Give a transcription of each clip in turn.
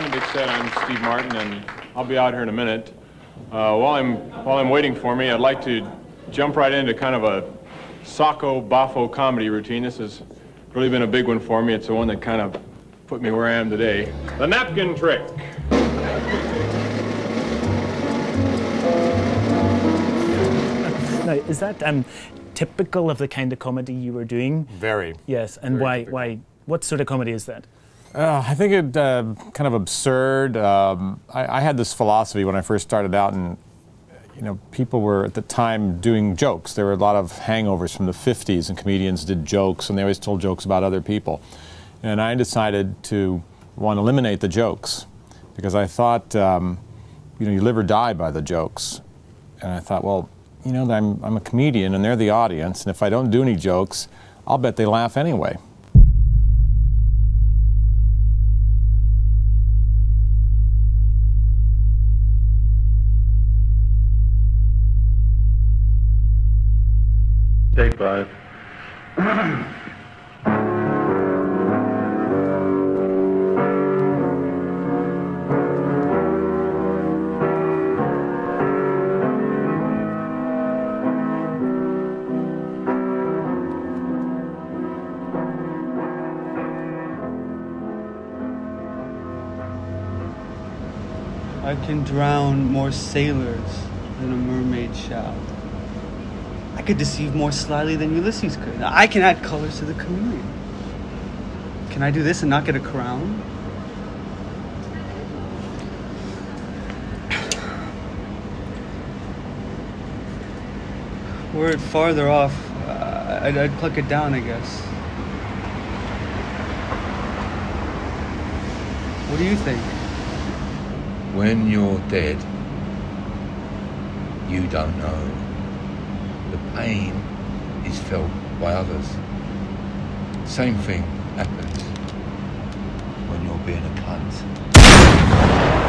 Comedy Set. I'm Steve Martin, and I'll be out here in a minute. Uh, while I'm while I'm waiting for me, I'd like to jump right into kind of a Sacco Baffo comedy routine. This has really been a big one for me. It's the one that kind of put me where I am today. The napkin trick. Now, is that um, typical of the kind of comedy you were doing? Very. Yes, and Very why? typical. Why? What sort of comedy is that? Uh, I think it uh, kind of absurd. Um, I, I had this philosophy when I first started out, and you know, people were at the time doing jokes. There were a lot of hangovers from the 50s, and comedians did jokes, and they always told jokes about other people. And I decided to want to eliminate the jokes because I thought, um, you know, you live or die by the jokes. And I thought, well, you know, I'm, I'm a comedian, and they're the audience, and if I don't do any jokes, I'll bet they laugh anyway. Take. I can drown more sailors than a mermaid shall. I could deceive more slyly than Ulysses could. I can add colors to the chameleon. Can I do this and not get a crown? Were it farther off, uh, I'd, I'd pluck it down, I guess. What do you think? When you're dead, you don't know. Pain is felt by others. Same thing happens when you're being a cunt.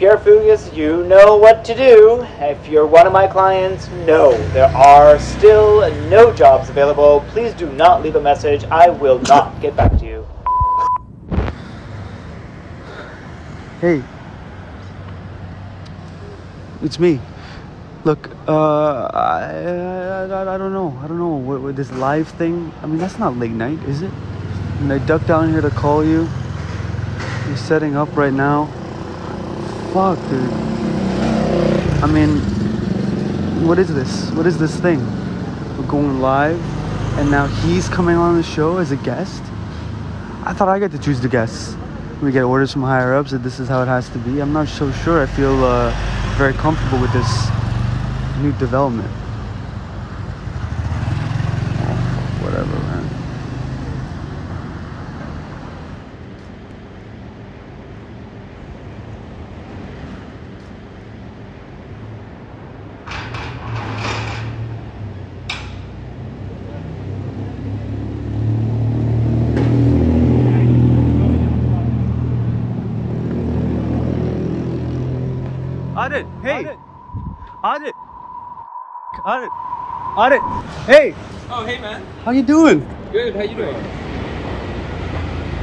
Pierre Fugas. You know what to do. If you're one of my clients, no, there are still no jobs available. Please do not leave a message. I will not get back to you. Hey. It's me. Look, uh, I, I, I, don't know. I don't know. What, what, this live thing, I mean, that's not late night, is it? Mean, I ducked down here to call you. You're setting up right now. Fuck, dude. I mean, what is this? What is this thing? We're going live, and now he's coming on the show as a guest? I thought I got to choose the guests. we get orders from higher ups that this is how it has to be. I'm not so sure. I feel uh, very comfortable with this new development. Whatever, man. Audit, hey. Audit. Audit. Audit. Hey, Oh, hey man. how you doing? Good. How you doing?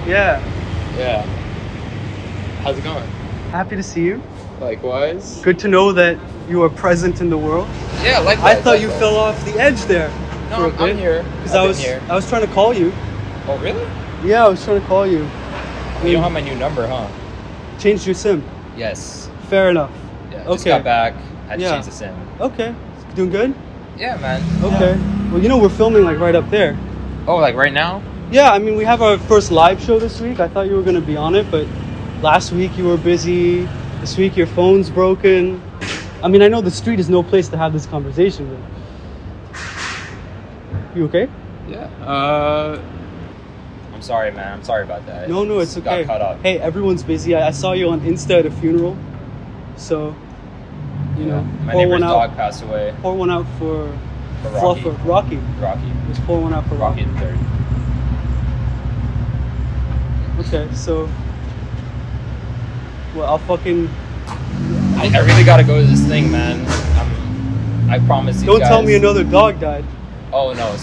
Yeah. Yeah. How's it going? Happy to see you. Likewise. Good to know that you are present in the world. Yeah, likewise. I thought you fell off the edge there. No, I'm, I'm here. Because I was here. I was trying to call you. Oh, really? Yeah, I was trying to call you. You don't have my new number, huh? Changed your SIM. Yes. Fair enough. Yeah. Just Okay. got back. I Yeah. change the sim. Okay. Doing good? Yeah, man. Okay. Well, you know we're filming like right up there. Oh, like right now? Yeah, I mean we have our first live show this week. I thought you were gonna be on it, but last week you were busy. This week your phone's broken. I mean I know the street is no place to have this conversation, but you okay? Yeah. Uh. I'm sorry, man. I'm sorry about that. No, no, it's okay. Got caught up. Hey, everyone's busy. I, I saw you on Insta at a funeral, so you Yeah. know, My pour neighbor's one dog out. passed away. Pour one out for, For Rocky. Fluffer, Rocky. Rocky. Just pour one out for Rocky Rocky. the third. Okay, so well, I'll fucking I, I really gotta go to this thing, man. I'm, I promise you don't tell me another dog died. Oh no,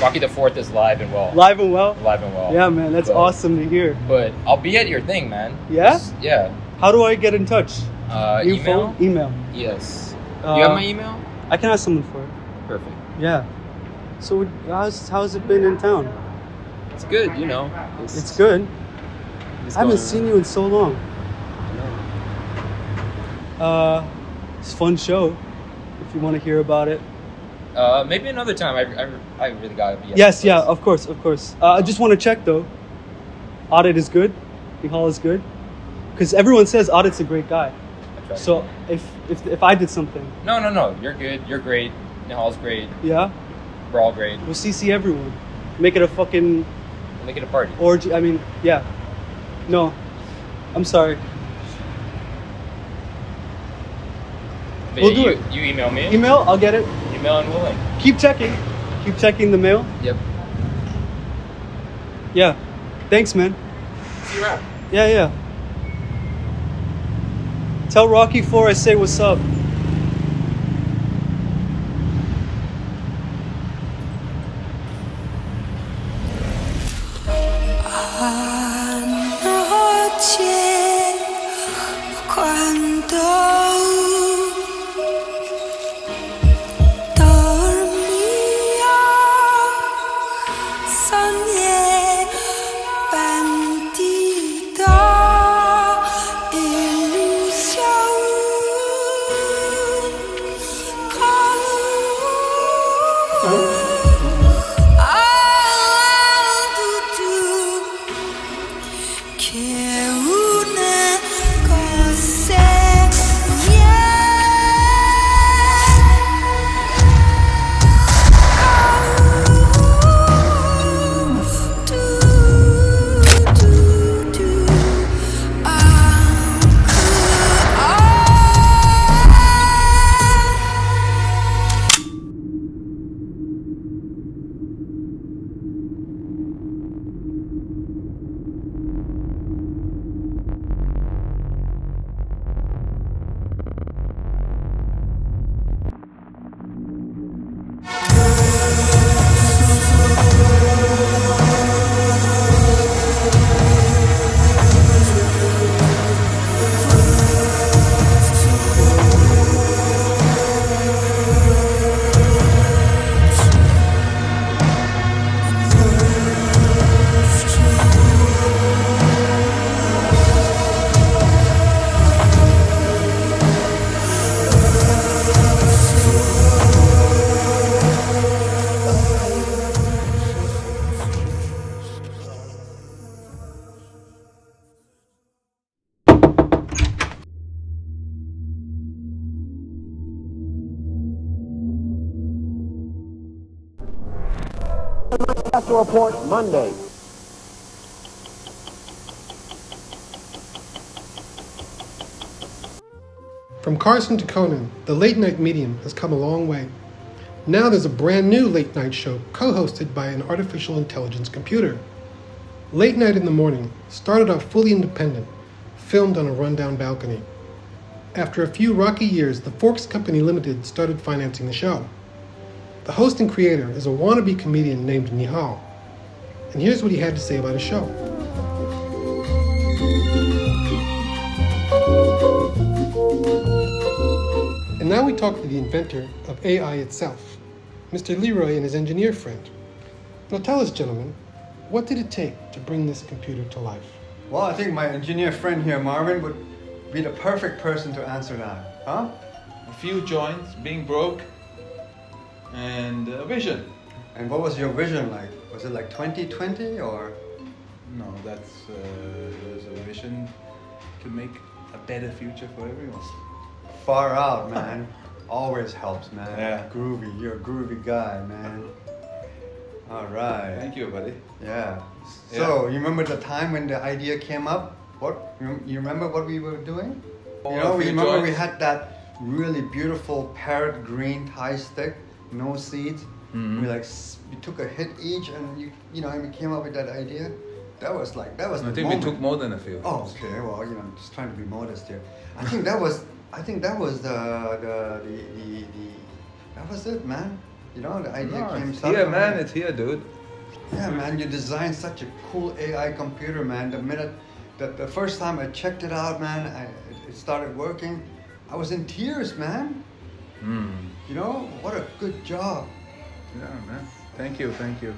Rocky the Fourth is live and well. Live and well. Live and well. Yeah, man, that's But- awesome to hear. But I'll be at your thing, man. Yeah? Just- yeah. How do I get in touch? Uh, New email. phone? Email. Yes. Uh, you have my email? I can ask someone for it. Perfect. Yeah. So how's how's it been in town? It's good, you know. It's good. it's I haven't seen you in so long. Uh, it's a fun show. If you want to hear about it. Uh, maybe another time. I, I, I really gotta be. Yes, yeah, of course, of course. Uh, I just want to check though. Audit is good. Nihal is good. Because everyone says Audit's a great guy. So if if if I did something, No, no, no. You're good. You're great. Nihal's great. yeah, We're all great. we'll CC everyone. Make it a fucking We'll make it a party. orgy. I mean, yeah. No, I'm sorry. But we'll yeah, do it. You email me. Email, I'll get it. Email and we'll link. Keep checking. Keep checking the mail. Yep. Yeah. Thanks, man. See you around. Yeah, yeah. Tell Rocky Four I say what's up. Report Monday. From Carson to Conan, the late night medium has come a long way. Now there's a brand new late night show co hosted by an artificial intelligence computer. Late Night in the Morning started off fully independent, filmed on a rundown balcony. After a few rocky years, the Forks Company Limited started financing the show. The host and creator is a wannabe comedian named Nihal. And here's what he had to say about his show. And now we talk to the inventor of AI itself, Mr. Leroy and his engineer friend. Now tell us, gentlemen, what did it take to bring this computer to life? Well, I think my engineer friend here, Marvin, would be the perfect person to answer that. Huh? A few joints being broke and a vision. And what was your vision like? Was it like 2020 or? No, that's uh, there's a vision to make a better future for everyone. Far out, man. Always helps, man. Yeah. Groovy. You're a groovy guy, man. All right. Thank you, buddy. Yeah. So, you remember the time when the idea came up? What? You remember what we were doing? Oh, you know, we remember we had that really beautiful parrot green tie stick, no seeds. Mhm. We like we took a hit each, and you you know, and we came up with that idea. That was like that was. I the think we took more than a few. Oh, okay. Well, you know, I'm just trying to be modest here. I think that was. I think that was the the the the, the that was it, man. You know, the idea No, came. it's here, man. It's here, dude. yeah, man, you designed such a cool AI computer, man. The minute that the first time I checked it out, man, I, it started working. I was in tears, man. Mm. You know, what a good job. Yeah, man. Thank you, thank you.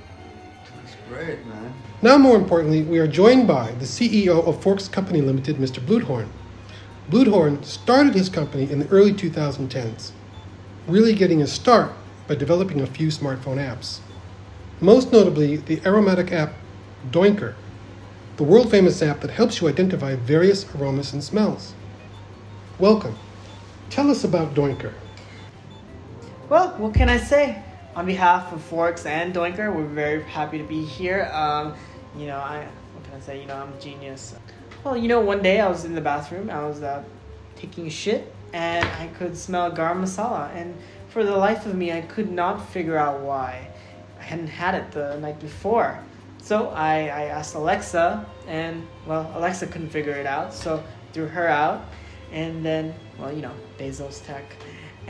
It's great, man. Now, more importantly, we are joined by the CEO of Forks Company Limited, Mr. Bludhorn. Bludhorn started his company in the early 2010s, really getting a start by developing a few smartphone apps. Most notably, the aromatic app Doinker, the world famous app that helps you identify various aromas and smells. Welcome. Tell us about Doinker. Well, what can I say? On behalf of Forks and Doinker, we're very happy to be here. Um, you know, I what can I say? You know, I'm a genius. Well, you know, one day I was in the bathroom, I was uh, taking a shit, and I could smell garam masala, and for the life of me, I could not figure out why. I hadn't had it the night before. So I, I asked Alexa, and well, Alexa couldn't figure it out, so threw her out, and then, well, you know, Bezos Tech.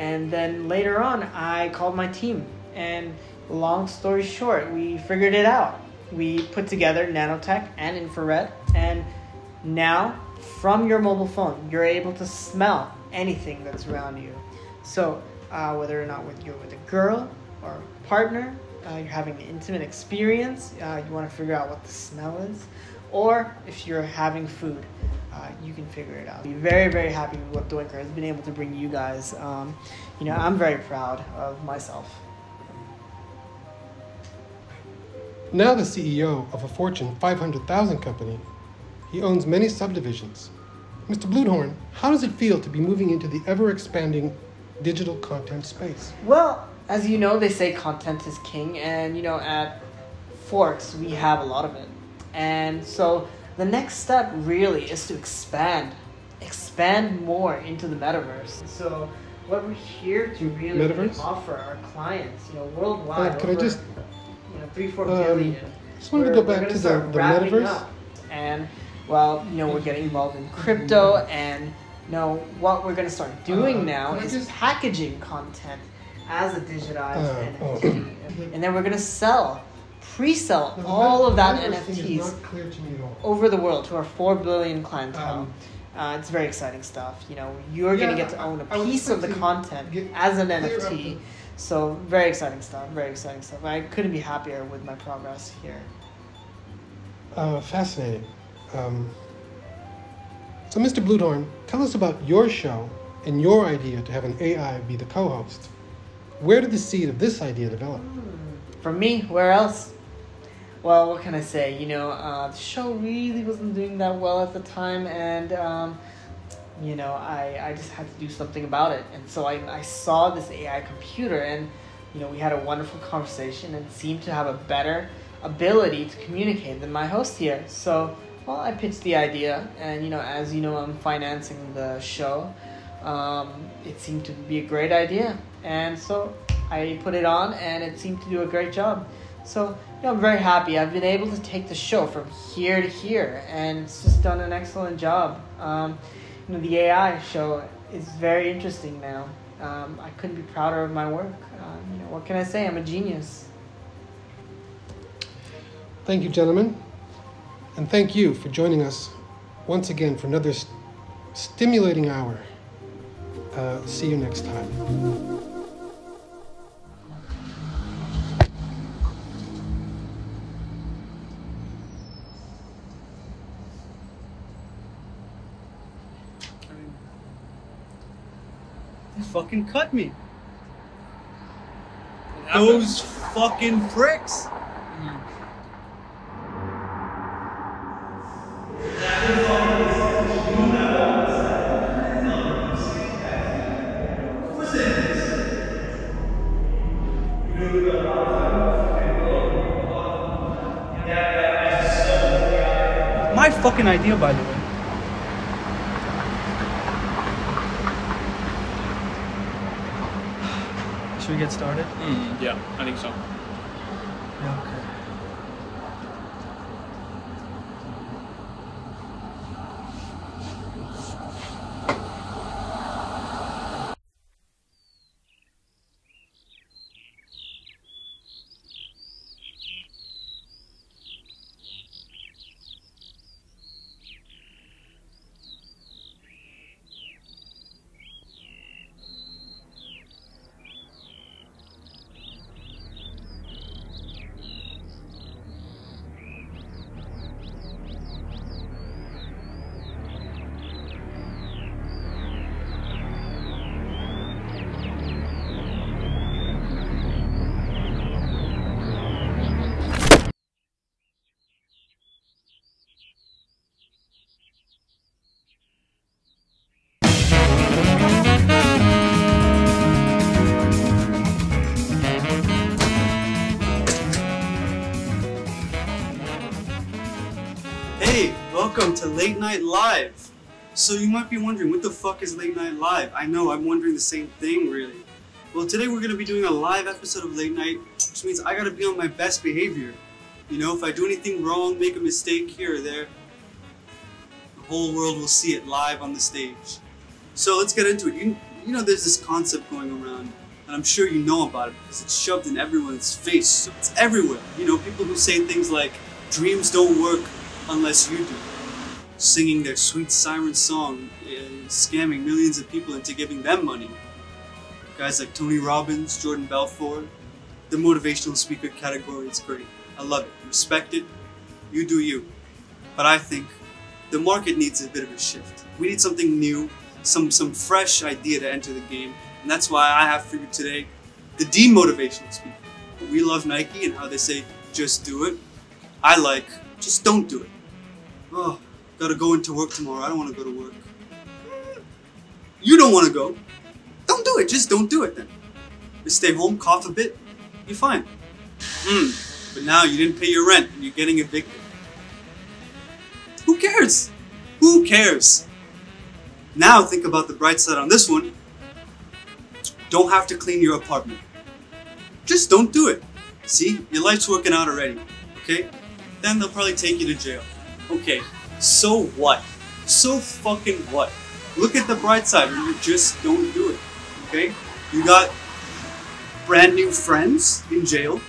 And then later on, I called my team, and long story short, we figured it out. We put together nanotech and infrared, and now from your mobile phone, you're able to smell anything that's around you. So uh, whether or not with you're with a girl or a partner, uh, you're having an intimate experience, uh, you want to figure out what the smell is, or if you're having food, uh, you can figure it out. Be very, very happy with what Doinker has been able to bring you guys. Um, you know, I'm very proud of myself. Now the CEO of a Fortune 500,000 company, he owns many subdivisions. Mr. Bludhorn, how does it feel to be moving into the ever expanding digital content space? Well, as you know, they say content is king, and you know, at Forks, we have a lot of it. And so the next step really is to expand, expand more into the metaverse. So what we're here to really Metaverse? offer our clients, you know, worldwide. Uh, could I just- you know, three, four Um, billion. just wanted to go back gonna the- the metaverse. up. And well, you know, we're getting involved in crypto, and you know what we're gonna start doing Uh, now is just- packaging content as a digitized Uh, oh. NFT, and then we're gonna sell, pre-sell all of that NFTs clear to me at all. over the world to our four billion clientele. Um, uh, it's very exciting stuff. You know, you're Yeah, gonna get to own a I piece of the content as an NFT. So very exciting stuff. Very exciting stuff. I couldn't be happier with my progress here. Uh, fascinating. Um, so, Mr. Bludhorn, tell us about your show and your idea to have an AI be the co host. Where did the seed of this idea develop? From me, where else? Well, what can I say? You know, uh, the show really wasn't doing that well at the time, and um, you know, I, I just had to do something about it. And so I, I saw this AI computer, and you know, we had a wonderful conversation and seemed to have a better ability to communicate than my host here. So, well, I pitched the idea, and you know, as you know, I'm financing the show. Um, it seemed to be a great idea, and so I put it on, and it seemed to do a great job. So, you know, I'm very happy. I've been able to take the show from here to here, and it's just done an excellent job. Um, you know, the AI show is very interesting now. Um, I couldn't be prouder of my work. Uh, you know, what can I say? I'm a genius. Thank you, gentlemen. And thank you for joining us once again for another st- stimulating hour. Uh, see you next time. Fucking cut me. Those fucking pricks. My fucking idea, by the way. We get started? Mm, yeah, I think so. Welcome to Late Night Live. So you might be wondering, what the fuck is Late Night Live? I know, I'm wondering the same thing, really. Well, today we're gonna be doing a live episode of Late Night, which means I gotta be on my best behavior. You know, if I do anything wrong, make a mistake here or there, the whole world will see it live on the stage. So let's get into it. You, you know, there's this concept going around, and I'm sure you know about it because it's shoved in everyone's face. So it's everywhere. You know, people who say things like, dreams don't work unless you do. Singing their sweet siren song, uh, scamming millions of people into giving them money. Guys like Tony Robbins, Jordan Belfort, the motivational speaker category, is great. I love it. Respect it. You do you. But I think the market needs a bit of a shift. We need something new, some some fresh idea to enter the game, and that's why I have for you today the demotivational speaker. We love Nike and how they say just do it. I like just don't do it. Oh, gotta go into work tomorrow. I don't want to go to work. You don't want to go. Don't do it. Just don't do it then. Just stay home, cough a bit, you're fine. Hmm. But now you didn't pay your rent and you're getting evicted. Who cares? Who cares? Now think about the bright side on this one. Don't have to clean your apartment. Just don't do it. See, your life's working out already. Okay? Then they'll probably take you to jail. Okay, so what? So fucking what? Look at the bright side you just don't do it. Okay? You got brand new friends in jail.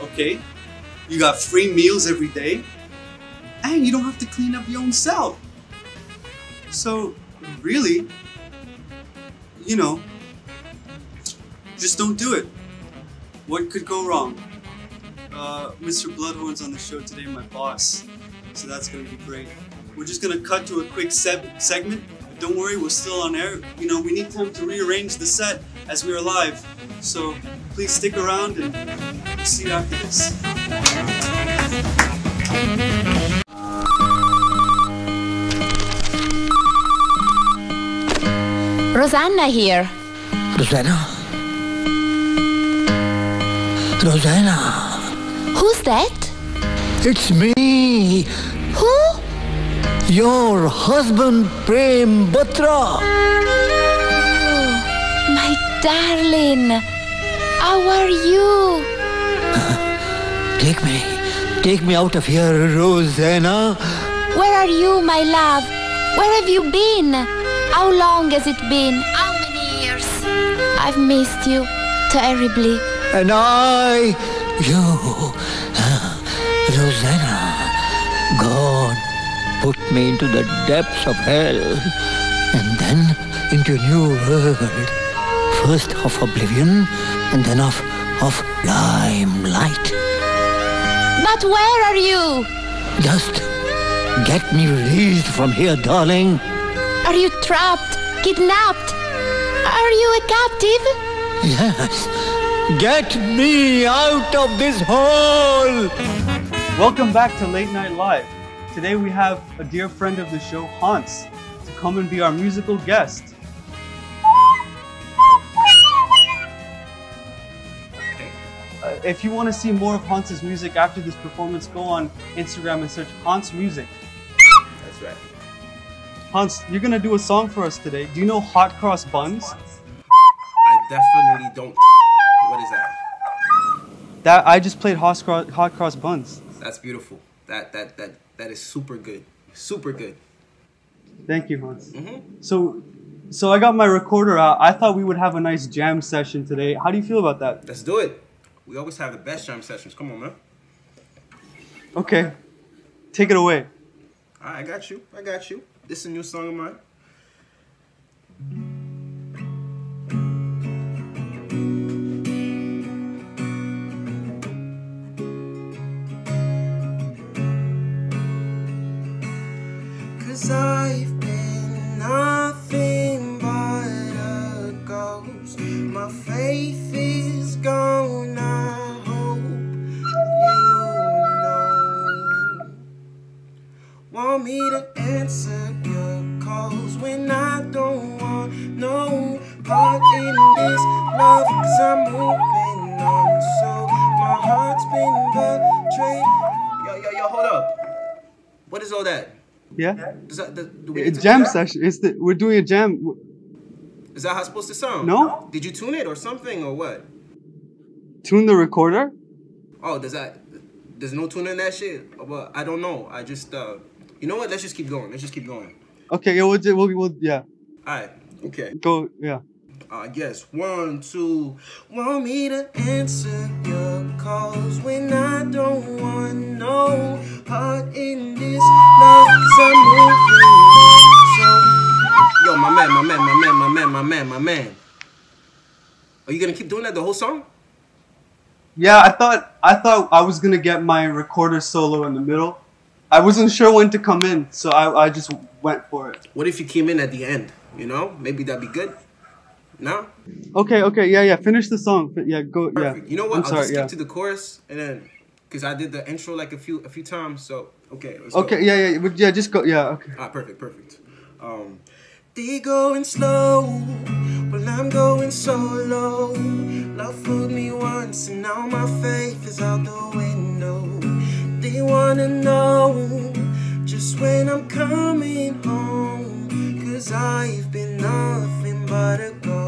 Okay? You got free meals every day. And you don't have to clean up your own cell. So, really, you know, just don't do it. What could go wrong? Uh, Mr. Bloodhorn's on the show today, my boss. So that's gonna be great. We're just gonna cut to a quick se- segment. But don't worry, we're still on air. You know, we need time to rearrange the set as we are live. So please stick around and we'll see you after this. Rosanna here. Rosanna? Rosanna. Who's that? It's me. Who? Your husband, Prem Batra. Oh, my darling. How are you? Take me. Take me out of here, Rosanna. Where are you, my love? Where have you been? How long has it been? How many years? I've missed you terribly. And I, you, Rosanna, God put me into the depths of hell and then into a new world. First of oblivion and then of, of limelight. But where are you? Just get me released from here, darling. Are you trapped? Kidnapped? Are you a captive? Yes. Get me out of this hole! Welcome back to Late Night Live. Today we have a dear friend of the show, Hans, to come and be our musical guest. Uh, if you want to see more of Hans's music after this performance, go on Instagram and search Hans Music. That's right. Hans, you're gonna do a song for us today. Do you know Hot Cross Buns? I definitely don't. What is that? That I just played Hot Cross, Hot Cross Buns. That's beautiful. That that that that is super good. Super good. Thank you, Hans. Mm-hmm. So, so I got my recorder out. I thought we would have a nice jam session today. How do you feel about that? Let's do it. We always have the best jam sessions. Come on, man. Okay, take it away. All right, I got you. I got you. This is a new song of mine. I've been nothing but a ghost. My faith is gone. I hope you know. Want me to answer your calls when I don't want no part in this love. Cause I'm moving on. So my heart's been betrayed. Yo, yo, yo, hold up. What is all that? Yeah. Does that, does, do we It's jam that? session. It's the, we're doing a jam. Is that how it's supposed to sound? No. Did you tune it or something or what? Tune the recorder. Oh, does that? There's no tune in that shit. Well, I don't know. I just, uh, you know what? Let's just keep going. Let's just keep going. Okay, yeah, we'll, we'll, we'll yeah. All right. Okay. Go, yeah. I guess one, two. Want me to answer your calls when I don't want no part in this love. Cause I'm moving on. So, yo, my man, my man, my man, my man, my man, my man. Are you gonna keep doing that the whole song? Yeah, I thought I thought I was gonna get my recorder solo in the middle. I wasn't sure when to come in, so I, I just went for it. What if you came in at the end? You know, maybe that'd be good. No? Okay, okay, yeah, yeah. Finish the song. Yeah, go. Yeah. You know what? I'm I'll sorry. just skip yeah. to the chorus and then, cause I did the intro like a few a few times. So okay. Let's go. Okay, yeah, yeah, yeah. Just go. Yeah, okay. Ah, perfect, perfect. Um, they going slow, well I'm going solo. Love fooled me once, and now my faith is out the window. They wanna know just when I'm coming home, cause I've been nothing but a ghost.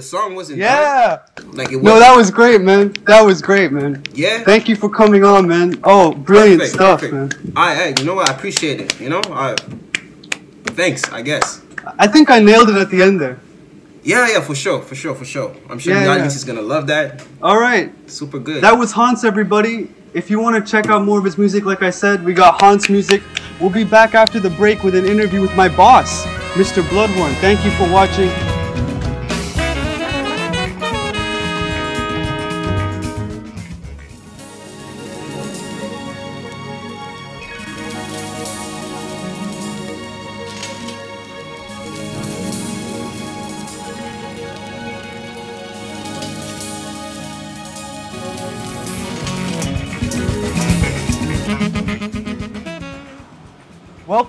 The song wasn't Yeah. done. Like it No, that was great, man. That was great, man. Yeah? Thank you for coming on, man. Oh, brilliant Perfect, stuff, perfect. man. All right, you know what? I appreciate it. You know, I, thanks. I guess. I think I nailed it at the end there. Yeah, yeah, for sure, for sure, for sure. I'm sure Yeah, the yeah. is gonna love that. All right. Super good. That was Hans, everybody. If you want to check out more of his music, like I said, we got Hans Music. We'll be back after the break with an interview with my boss, Mr. Bloodhorn. Thank you for watching.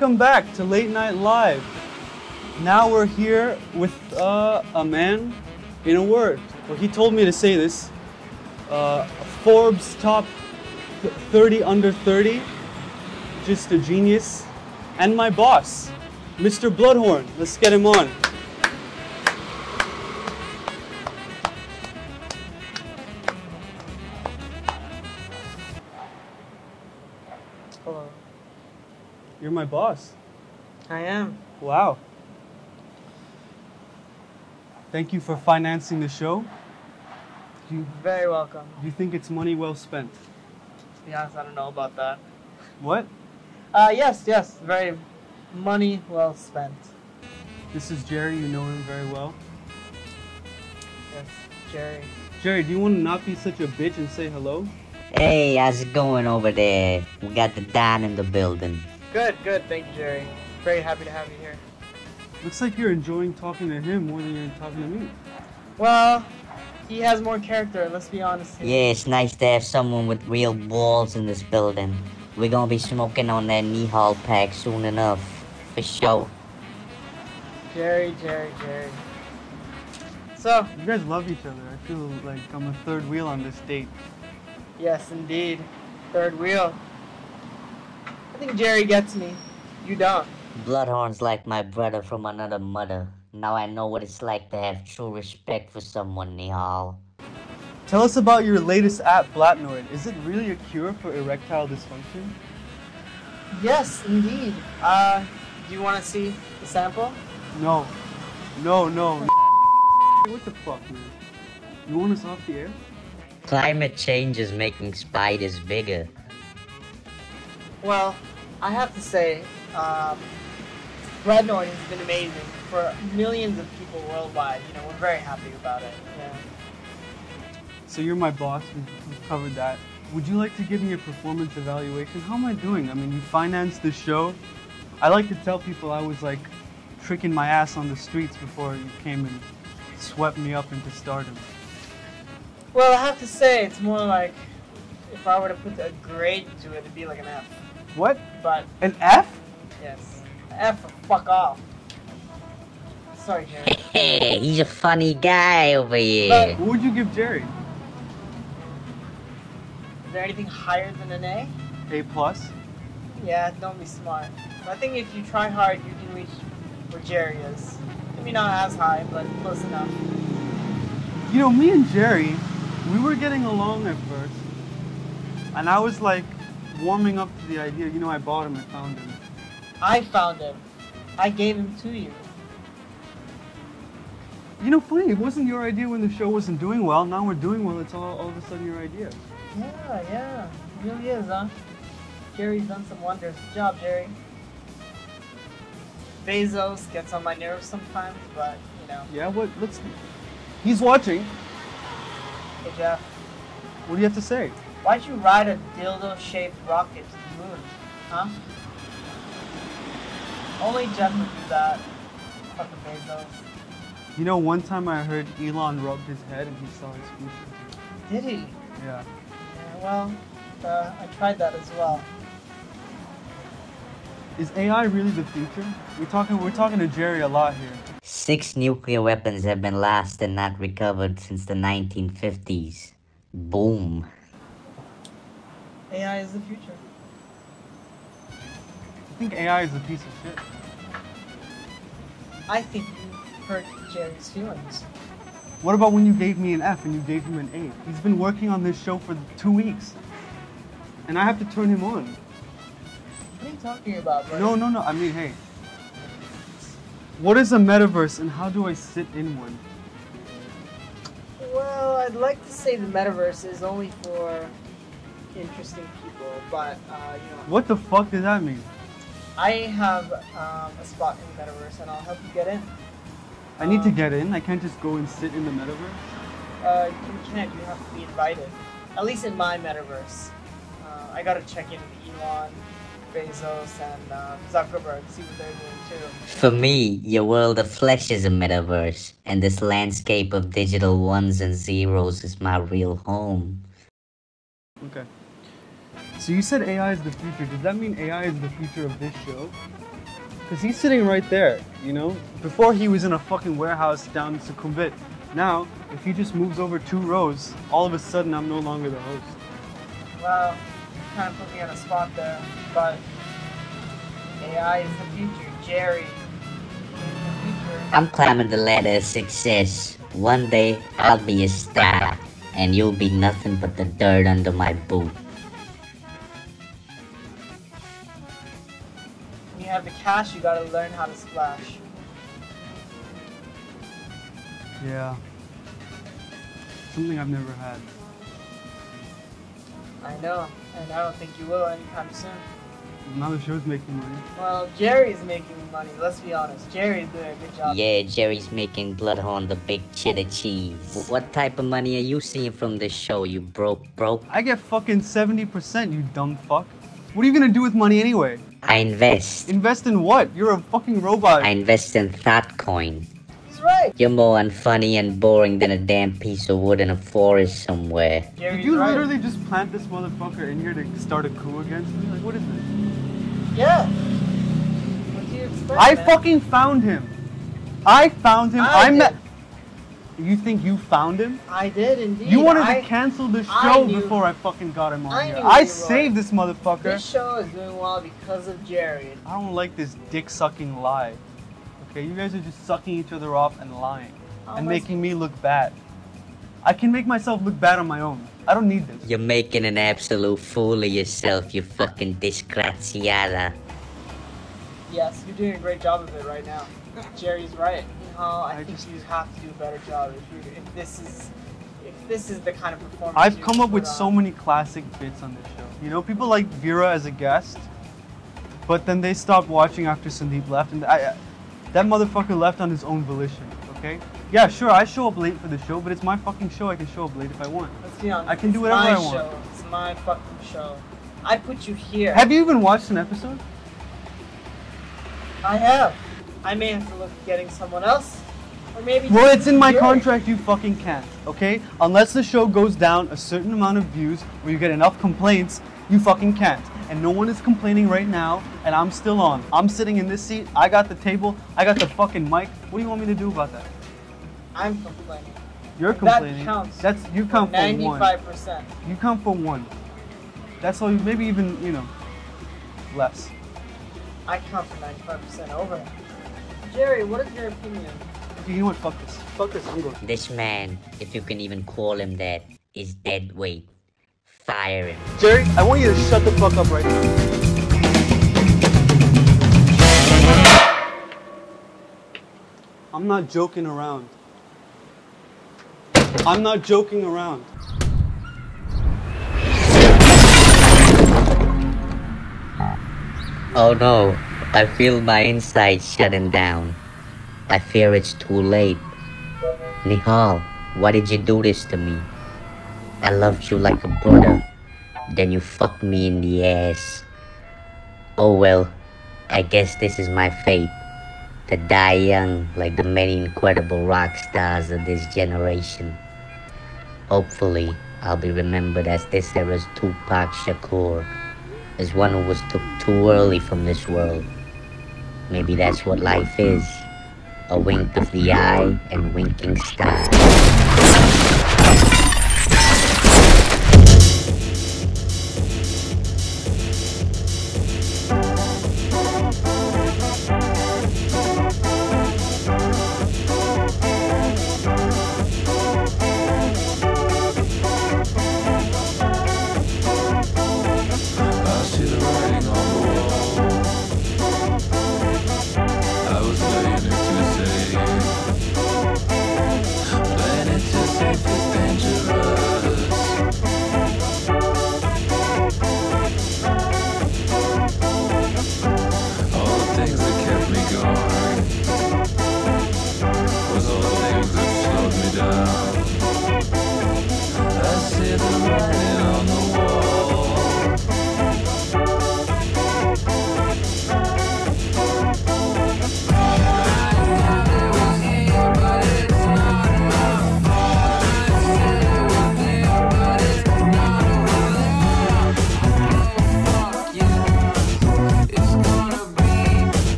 Welcome back to Late Night Live. Now we're here with uh, a man in a word. Well, he told me to say this. Uh, Forbes top 30 under 30. Just a genius. And my boss, Mr. Bloodhorn. Let's get him on. My boss. I am. Wow. Thank you for financing the show. Do you, Very welcome. do you think it's money well spent? To be honest, I don't know about that. What? Uh, yes, yes. Very money well spent. This is Jerry. You know him very well. Yes, Jerry. Jerry, do you want to not be such a bitch and say hello? Hey, how's it going over there? We got the Don in the building. Good, good. Thank you, Jerry. Very happy to have you here. Looks like you're enjoying talking to him more than you're talking to me. Well, he has more character. Let's be honest. Here. Yeah, it's nice to have someone with real balls in this building. We're gonna be smoking on that Nihal pack soon enough. For sure. Jerry, Jerry, Jerry. So, You guys love each other. I feel like I'm a third wheel on this date. yes, indeed. Third wheel. I think Jerry gets me. You don't. Bloodhorn's like my brother from another mother. Now I know what it's like to have true respect for someone, Nihal. Tell us about your latest app, Blatnoid. Is it really a cure for erectile dysfunction? Yes, indeed. Uh, do you want to see the sample? No. No, no. what the fuck, man? You want us off the air? Climate change is making spiders bigger. Well, I have to say, um, Rednoid has been amazing for millions of people worldwide. You know, we're very happy about it. Yeah. So you're my boss. We've we've covered that. Would you like to give me a performance evaluation? How am I doing? I mean, you financed the show. I like to tell people I was like tricking my ass on the streets before you came and swept me up into stardom. Well, I have to say, it's more like if I were to put a grade to it, it'd be like an F. What? But An F? yes, F fuck off. Sorry, Jerry. Hey, he's a funny guy over here. What would you give Jerry? Is there anything higher than an A? A plus? Yeah, don't be smart. But I think if you try hard, you can reach where Jerry is. Maybe not as high, but close enough. You know, me and Jerry, we were getting along at first. And I was like warming up to the idea. You know, I bought him, I found him. I found him. I gave him to you. You know, funny, it wasn't your idea when the show wasn't doing well. Now we're doing well, it's all, all of a sudden your idea. Yeah, yeah. It really is, huh? Jerry's done some wonders. Good job, Jerry. Bezos gets on my nerves sometimes, but, you know. Yeah, what? Let's. He's watching. Hey, Jeff. What do you have to say? Why'd you ride a dildo-shaped rocket to the moon? Huh? Only Jeff would do that. Fucking Bezos. You know, one time I heard Elon rubbed his head and he saw his future. Did he? Yeah. Yeah, well, uh, I tried that as well. Is AI really the future? We're talking. We're talking to Jerry a lot here. Six nuclear weapons have been lost and not recovered since the 1950s. Boom. AI is the future. I think AI is a piece of shit. I think you hurt Jerry's feelings. What about when you gave me an F and you gave him an A? He's been working on this show for two weeks, and I have to turn him on. What are you talking about, bro? No, no, no. I mean, hey. What is a metaverse and how do I sit in one? Well, I'd like to say the metaverse is only for interesting people, but uh, you know, What the fuck does that mean? I have um, a spot in the metaverse, and I'll help you get in. I need to get in. I can't just go and sit in the metaverse. Uh, you can't. You have to be invited. At least in my metaverse. Uh, I gotta check in with Elon, Bezos, and uh, Zuckerberg, see what they're doing too. For me, your world of flesh is a metaverse, and this landscape of digital ones and zeros is my real home. Okay. So you said AI is the future. Does that mean AI is the future of this show? Because he's sitting right there, you know? Before he was in a fucking warehouse down in Sukhumvit. Now, if he just moves over two rows, all of a sudden I'm no longer the host. Well, you kind of put me on a spot there, but AI is the future. Jerry the future. I'm climbing the ladder of success. One day I'll be a star, and you'll be nothing but the dirt under my boot. Cash, you gotta learn how to splash. Yeah. Something I've never had. I know, and I don't think you will anytime soon. Now the show's making money. Well, Jerry's making money, let's be honest. Jerry's doing a good job. Yeah, Jerry's making Bloodhorn the big cheddar cheese. What type of money are you seeing from this show, you broke broke? I get fucking 70%, you dumb fuck. What are you gonna do with money anyway? I invest. Invest in what? You're a fucking robot. I invest in Thoughtcoin. That's right. You're more unfunny and boring than a damn piece of wood in a forest somewhere. Did you literally just plant this motherfucker in here to start a coup against me? Like, what is this? Yeah. What do you expect? I man? fucking found him. I found him. I I, did. met. You think you found him? I did indeed. You wanted I, to cancel the I show knew- before I fucking got him on I here. knew I you were. saved this motherfucker. This show is doing well because of Jerry. I don't like this dick sucking lie. Okay, you guys are just sucking each other off and lying How and am I making me look bad. I can make myself look bad on my own. I don't need this. You're making an absolute fool of yourself, you fucking disgraziata. Yes, you're doing a great job of it right now. Jerry's right. Oh, you know, I, think you have to do a better job if, if this is if this is the kind of performance. I've come up with on. so many classic bits on this show. You know, people like Vera as a guest, but then they stopped watching after Sandeep left, and I, that motherfucker left on his own volition. Okay? Yeah, sure, I show up late for the show, but it's my fucking show. I can show up late if I want. Let's be honest. I can do whatever my I want. Show. It's my fucking show. I put you here. Have you even watched an episode? I have. I may have to look at getting someone else, or maybe. Well, it's in my contract. You fucking can't. Okay? Unless the show goes down a certain amount of views, or you get enough complaints, you fucking can't. And no one is complaining right now, and I'm still on. I'm sitting in this seat. I got the table. I got the fucking mic. What do you want me to do about that? I'm complaining. You're complaining. That counts That's you count for one. Ninety-five percent. You count for one. That's all. You, maybe even you know less. I count for ninety-five percent over. Jerry, what is your opinion? You know what? Fuck this. Fuck this. I'm going. This man, if you can even call him that, is dead weight. Fire him. Jerry, I want you to shut the fuck up right now. I'm not joking around. I'm not joking around. Oh no, I feel my insides shutting down. I fear it's too late. Nihal, why did you do this to me? I loved you like a brother. Then you fucked me in the ass. Oh well, I guess this is my fate. To die young like the many incredible rock stars of this generation. Hopefully, I'll be remembered as this era's Tupac Shakur as one who was took too early from this world. Maybe that's what life is. A wink of the eye and winking star.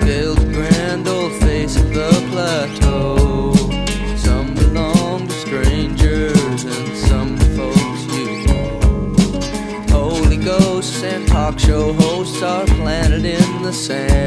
scaled the grand old face of the plateau. Some belong to strangers and some folks you know. Holy ghosts and talk show hosts are planted in the sand.